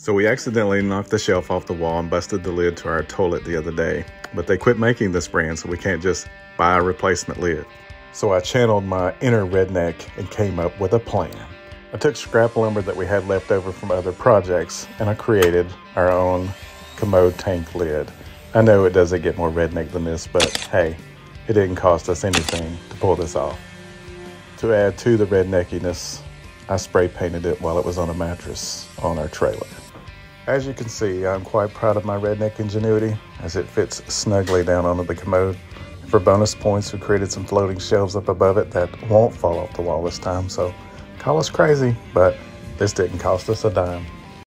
So we accidentally knocked the shelf off the wall and busted the lid to our toilet the other day. But they quit making this brand, so we can't just buy a replacement lid. So I channeled my inner redneck and came up with a plan. I took scrap lumber that we had left over from other projects and I created our own commode tank lid. I know it doesn't get more redneck than this, but hey, it didn't cost us anything to pull this off. To add to the redneckiness, I spray painted it while it was on a mattress on our trailer. As you can see, I'm quite proud of my redneck ingenuity as it fits snugly down onto the commode. For bonus points, we created some floating shelves up above it that won't fall off the wall this time, so call us crazy, but this didn't cost us a dime.